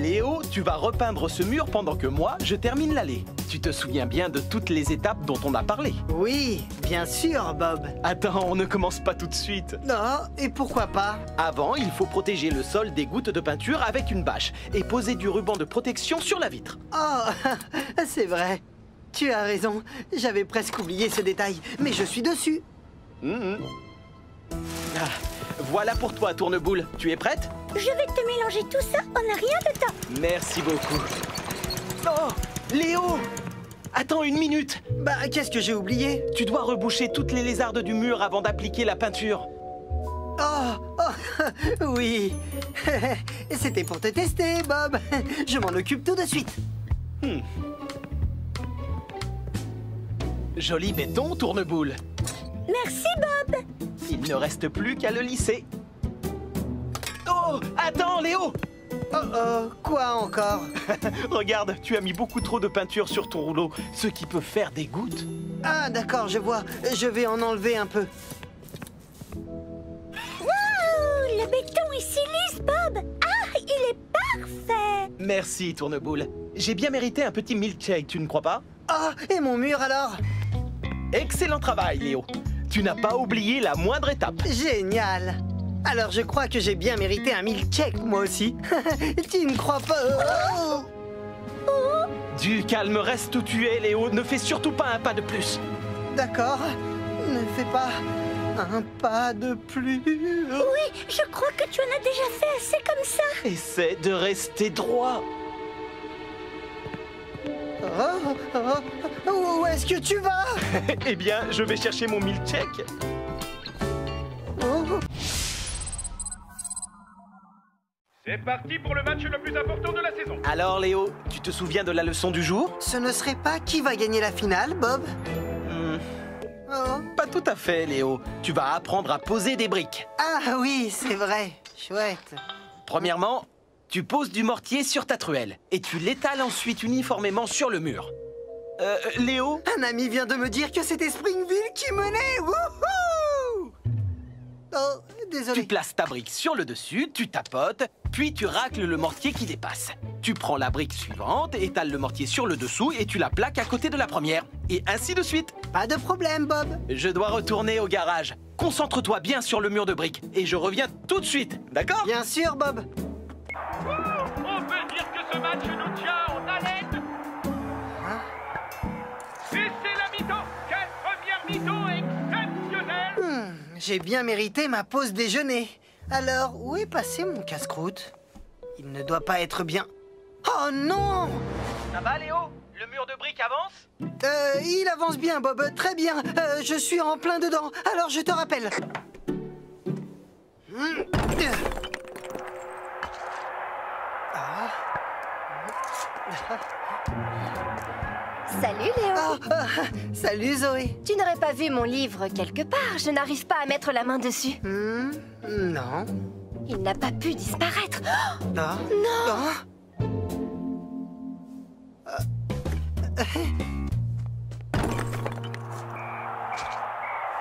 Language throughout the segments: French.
Léo, tu vas repeindre ce mur pendant que moi, je termine l'allée. Tu te souviens bien de toutes les étapes dont on a parlé Oui, bien sûr, Bob. Attends, on ne commence pas tout de suite. Non, et pourquoi pas? Avant, il faut protéger le sol des gouttes de peinture avec une bâche et poser du ruban de protection sur la vitre. Oh, c'est vrai. Tu as raison. J'avais presque oublié ce détail, mais je suis dessus. Mhm. Ah, voilà pour toi, Tourneboule. Tu es prête? Je vais te mélanger tout ça en un rien de temps. Merci beaucoup. Oh Léo Attends une minute Bah, qu'est-ce que j'ai oublié? Tu dois reboucher toutes les lézardes du mur avant d'appliquer la peinture. Oh, oh, oui. C'était pour te tester, Bob. Je m'en occupe tout de suite. Joli béton, Tourneboule. Merci, Bob. Il ne reste plus qu'à le lisser. Oh Attends, Léo Oh oh, quoi encore? Regarde, tu as mis beaucoup trop de peinture sur ton rouleau, ce qui peut faire des gouttes. Ah, d'accord, je vois. Je vais en enlever un peu. Waouh Le béton est si lisse, Bob. Ah, il est parfait. Merci, Tourneboule. J'ai bien mérité un petit milkshake, tu ne crois pas? Ah, et mon mur alors? Excellent travail, Léo. Tu n'as pas oublié la moindre étape. Génial Alors je crois que j'ai bien mérité un milkshake, moi aussi. tu ne crois pas Oh Du calme, reste où tu es, Léo. Ne fais surtout pas un pas de plus. D'accord, ne fais pas un pas de plus. Oui, je crois que tu en as déjà fait assez comme ça. Essaie de rester droit. Oh, oh, oh, où est-ce que tu vas? Eh bien, je vais chercher mon milkshake. C'est parti pour le match le plus important de la saison. Alors, Léo, tu te souviens de la leçon du jour? Ce ne serait pas qui va gagner la finale, Bob? Hmm, Oh. Pas tout à fait, Léo. Tu vas apprendre à poser des briques. Ah oui, c'est vrai. Chouette. Premièrement, tu poses du mortier sur ta truelle et tu l'étales ensuite uniformément sur le mur. Euh, Léo? Un ami vient de me dire que c'était Springville qui menait. Wouhou Oh, désolé. Tu places ta brique sur le dessus, tu tapotes, puis tu racles le mortier qui dépasse. Tu prends la brique suivante, étales le mortier sur le dessous et tu la plaques à côté de la première. Et ainsi de suite. Pas de problème, Bob. Je dois retourner au garage. Concentre-toi bien sur le mur de briques et je reviens tout de suite, d'accord? Bien sûr, Bob. On peut dire que ce match J'ai bien mérité ma pause déjeuner. Alors, où est passé mon casse-croûte? Il ne doit pas être bien. Oh non Ça va, Léo? Le mur de briques avance? Euh, il avance bien, Bob. Très bien. Euh, je suis en plein dedans. Alors, je te rappelle. Hmm. Ah. Salut Léo Ah, ah, salut, Zoé. Tu n'aurais pas vu mon livre quelque part Je n'arrive pas à mettre la main dessus. Hmm, non. Il n'a pas pu disparaître. Oh, Non. non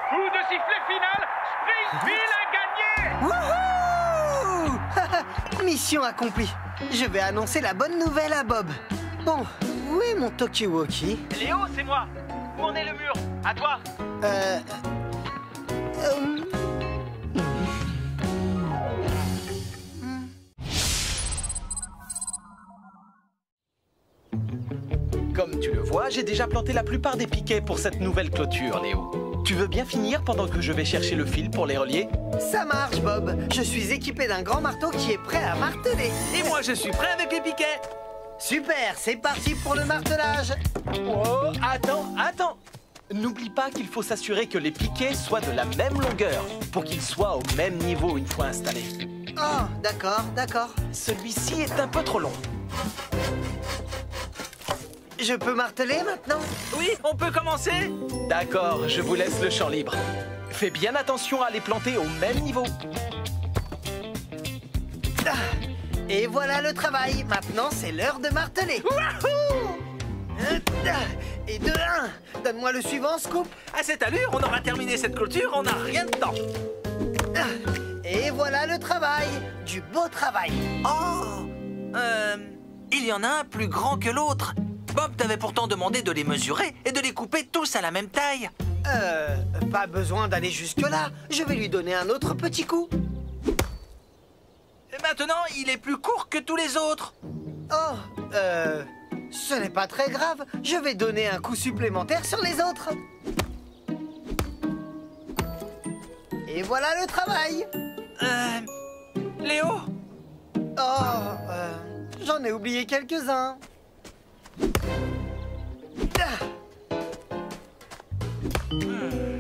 Coup de sifflet final. Springville a gagné. Mission accomplie. Je vais annoncer la bonne nouvelle à Bob. Bon, mon Tokiwoki Léo, c'est moi Où en est le mur? À toi Euh... euh, Comme tu le vois, j'ai déjà planté la plupart des piquets pour cette nouvelle clôture, Léo. Tu veux bien finir pendant que je vais chercher le fil pour les relier Ça marche, Bob. Je suis équipé d'un grand marteau qui est prêt à marteler. Et moi, je suis prêt avec les piquets Super, c'est parti pour le martelage. Oh, attends, attends N'oublie pas qu'il faut s'assurer que les piquets soient de la même longueur pour qu'ils soient au même niveau une fois installés. Oh, d'accord, d'accord. Celui-ci est un peu trop long. Je peux marteler maintenant? Oui, on peut commencer D'accord, je vous laisse le champ libre. Fais bien attention à les planter au même niveau. Et voilà le travail. Maintenant, c'est l'heure de marteler. Ah, Et de un. Donne-moi le suivant, Scoop. À cette allure, on aura terminé cette clôture, on n'a rien de temps. Et voilà le travail. Du beau travail. Oh Euh... Il y en a un plus grand que l'autre. Bob t'avait pourtant demandé de les mesurer et de les couper tous à la même taille. Euh, pas besoin d'aller jusque-là. Je vais lui donner un autre petit coup. Et maintenant, il est plus court que tous les autres. Oh, euh, ce n'est pas très grave. Je vais donner un coup supplémentaire sur les autres. Et voilà le travail. Euh... Léo Oh, euh, j'en ai oublié quelques-uns. Ah. Léo,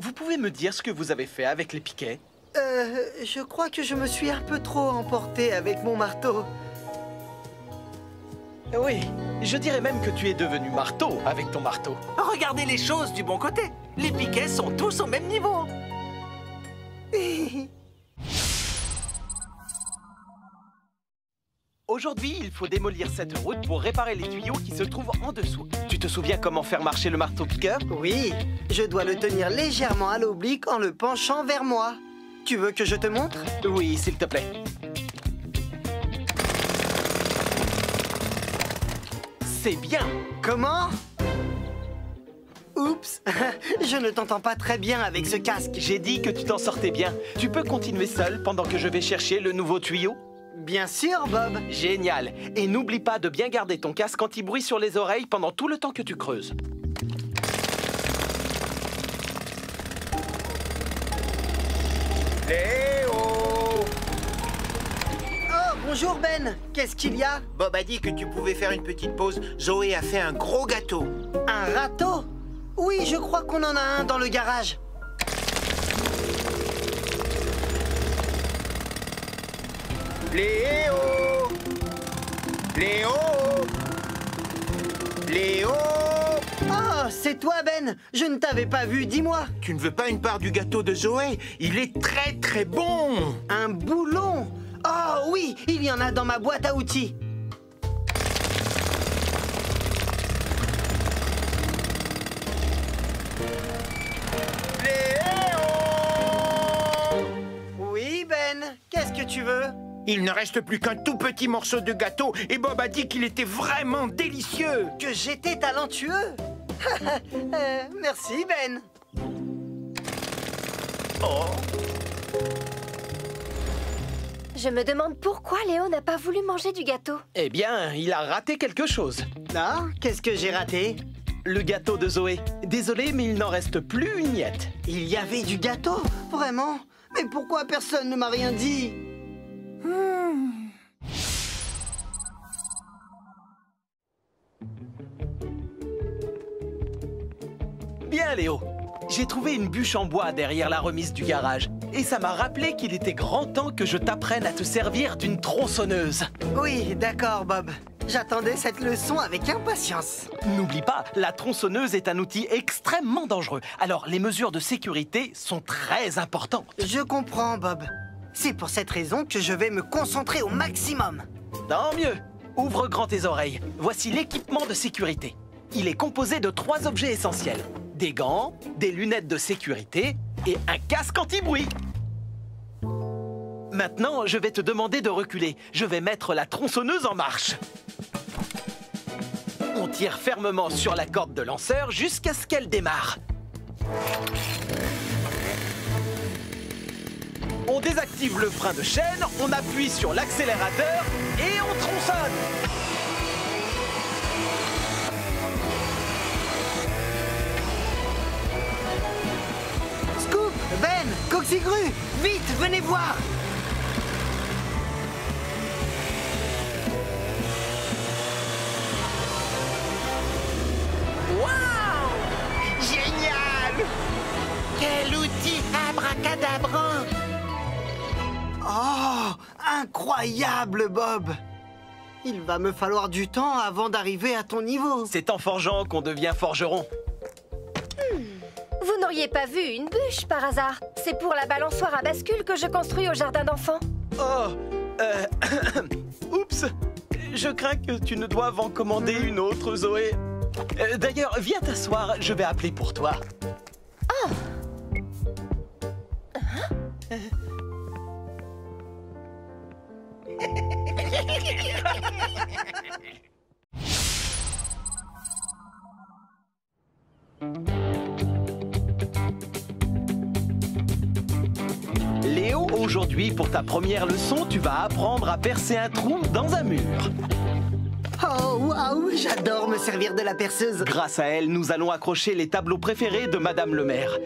vous pouvez me dire ce que vous avez fait avec les piquets? Euh, je crois que je me suis un peu trop emporté avec mon marteau. Oui, je dirais même que tu es devenu marteau avec ton marteau. Regardez les choses du bon côté. Les piquets sont tous au même niveau. Aujourd'hui, il faut démolir cette route pour réparer les tuyaux qui se trouvent en dessous. Tu te souviens comment faire marcher le marteau-piqueur Oui, je dois le tenir légèrement à l'oblique en le penchant vers moi. Tu veux que je te montre? Oui, s'il te plaît. C'est bien Comment? Oups, je ne t'entends pas très bien avec ce casque. J'ai dit que tu t'en sortais bien. Tu peux continuer seul pendant que je vais chercher le nouveau tuyau? Bien sûr, Bob. Génial Et n'oublie pas de bien garder ton casque anti-bruit sur les oreilles pendant tout le temps que tu creuses. Léo Oh, bonjour Ben. Qu'est-ce qu'il y a? Bob a dit que tu pouvais faire une petite pause. Zoé a fait un gros gâteau. Un râteau? Oui, je crois qu'on en a un dans le garage. Léo. Léo. Léo. Oh, c'est toi Ben. Je ne t'avais pas vu, dis-moi. Tu ne veux pas une part du gâteau de Zoé? Il est très très bon. Un boulon. Oh oui, il y en a dans ma boîte à outils. Léo. Oui Ben, qu'est-ce que tu veux? Il ne reste plus qu'un tout petit morceau de gâteau et Bob a dit qu'il était vraiment délicieux Que j'étais talentueux Euh, Merci Ben. Je me demande pourquoi Léo n'a pas voulu manger du gâteau. Eh bien, il a raté quelque chose. Ah, qu'est-ce que j'ai raté? Le gâteau de Zoé. Désolé, mais il n'en reste plus une miette. Il y avait du gâteau Vraiment Mais pourquoi personne ne m'a rien dit? Bien, Léo. J'ai trouvé une bûche en bois derrière la remise du garage. Et ça m'a rappelé qu'il était grand temps que je t'apprenne à te servir d'une tronçonneuse. Oui, d'accord Bob. J'attendais cette leçon avec impatience. N'oublie pas, la tronçonneuse est un outil extrêmement dangereux. Alors, les mesures de sécurité sont très importantes. Je comprends Bob. C'est pour cette raison que je vais me concentrer au maximum. Tant mieux. Ouvre grand tes oreilles. Voici l'équipement de sécurité. Il est composé de trois objets essentiels. Des gants, des lunettes de sécurité et un casque anti-bruit. Maintenant, je vais te demander de reculer. Je vais mettre la tronçonneuse en marche. On tire fermement sur la corde de lanceur jusqu'à ce qu'elle démarre. On désactive le frein de chaîne, on appuie sur l'accélérateur et on tronçonne. Scoop, Ben, Coxigru, vite, venez voir. Génial! Quel outil abracadabrant! Oh, incroyable Bob Il va me falloir du temps avant d'arriver à ton niveau. C'est en forgeant qu'on devient forgeron. Vous n'auriez pas vu une bûche par hasard? C'est pour la balançoire à bascule que je construis au jardin d'enfants. Oh, euh, oups, je crains que tu ne doives en commander une autre, Zoé. Euh, D'ailleurs, viens t'asseoir, je vais appeler pour toi. Léo, aujourd'hui, pour ta première leçon, tu vas apprendre à percer un trou dans un mur. Oh, waouh, j'adore me servir de la perceuse. Grâce à elle, nous allons accrocher les tableaux préférés de Madame le maire.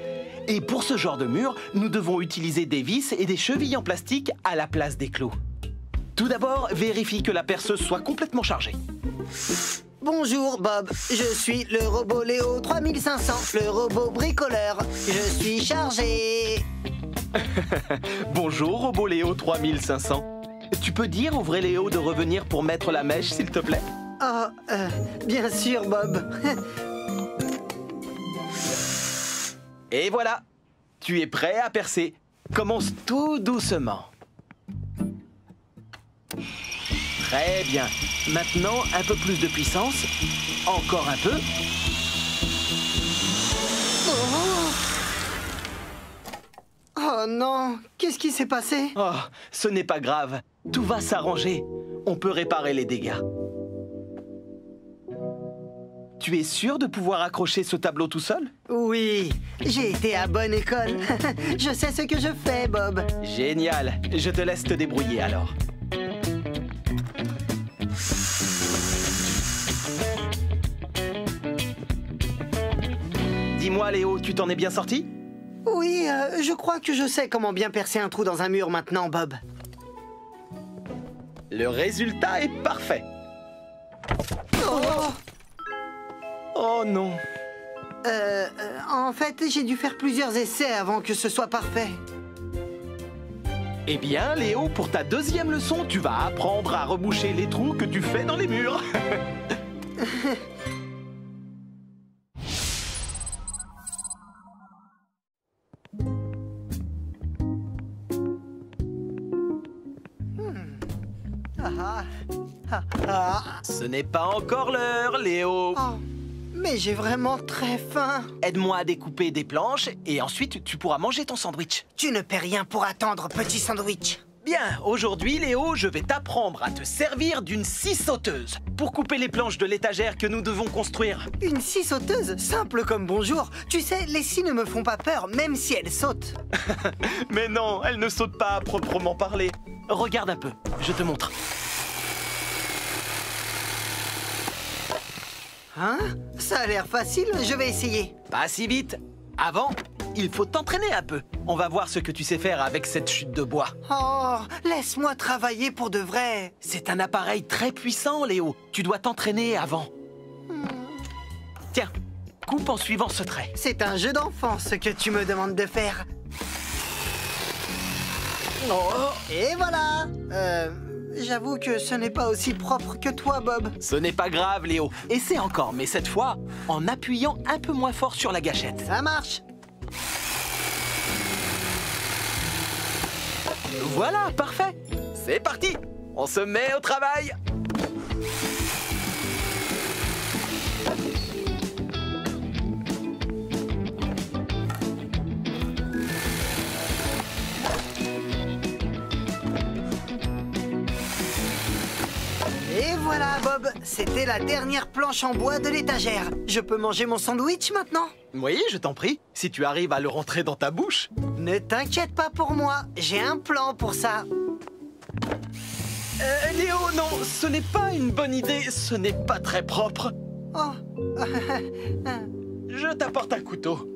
Et pour ce genre de mur, nous devons utiliser des vis et des chevilles en plastique à la place des clous. Tout d'abord, vérifie que la perceuse soit complètement chargée. Bonjour Bob, je suis le robot Léo 3500, le robot bricoleur. Je suis chargé. Bonjour, Robot Léo 3500. Tu peux dire au vrai Léo de revenir pour mettre la mèche, s'il te plaît? Oh, euh, bien sûr Bob. Et voilà, tu es prêt à percer. Commence tout doucement. Très bien. Maintenant, un peu plus de puissance. Encore un peu. Oh non, qu'est-ce qui s'est passé? Oh, ce n'est pas grave. Tout va s'arranger. On peut réparer les dégâts. Tu es sûr de pouvoir accrocher ce tableau tout seul? Oui, j'ai été à bonne école. je sais ce que je fais Bob. Génial. Je te laisse te débrouiller alors. Léo, tu t'en es bien sorti? Oui, euh, je crois que je sais comment bien percer un trou dans un mur maintenant Bob. Le résultat est parfait. Oh Oh non. Euh, euh, en fait, j'ai dû faire plusieurs essais avant que ce soit parfait. Eh bien Léo, pour ta deuxième leçon, tu vas apprendre à reboucher les trous que tu fais dans les murs. Ce n'est pas encore l'heure, Léo. Oh, mais j'ai vraiment très faim. Aide-moi à découper des planches et ensuite tu pourras manger ton sandwich. Tu ne paies rien pour attendre, petit sandwich. Bien, aujourd'hui, Léo, je vais t'apprendre à te servir d'une scie sauteuse pour couper les planches de l'étagère que nous devons construire. Une scie sauteuse, simple comme bonjour. Tu sais, les scies ne me font pas peur, même si elles sautent. Mais non, elle ne saute pas à proprement parler. Regarde un peu, je te montre. Hein? Ça a l'air facile, je vais essayer. Pas si vite. Avant, il faut t'entraîner un peu. On va voir ce que tu sais faire avec cette chute de bois. Oh, laisse-moi travailler pour de vrai. C'est un appareil très puissant, Léo. Tu dois t'entraîner avant. Tiens, coupe en suivant ce trait. C'est un jeu d'enfant ce que tu me demandes de faire. Oh, et voilà. Euh, j'avoue que ce n'est pas aussi propre que toi, Bob. Ce n'est pas grave, Léo. Essaie encore, mais cette fois, en appuyant un peu moins fort sur la gâchette. Ça marche. Voilà, parfait. C'est parti. On se met au travail. C'était la dernière planche en bois de l'étagère. Je peux manger mon sandwich maintenant? Oui, je t'en prie. Si tu arrives à le rentrer dans ta bouche. Ne t'inquiète pas pour moi. J'ai un plan pour ça. Euh, Léo, non, ce n'est pas une bonne idée. Ce n'est pas très propre. Oh. Je t'apporte un couteau.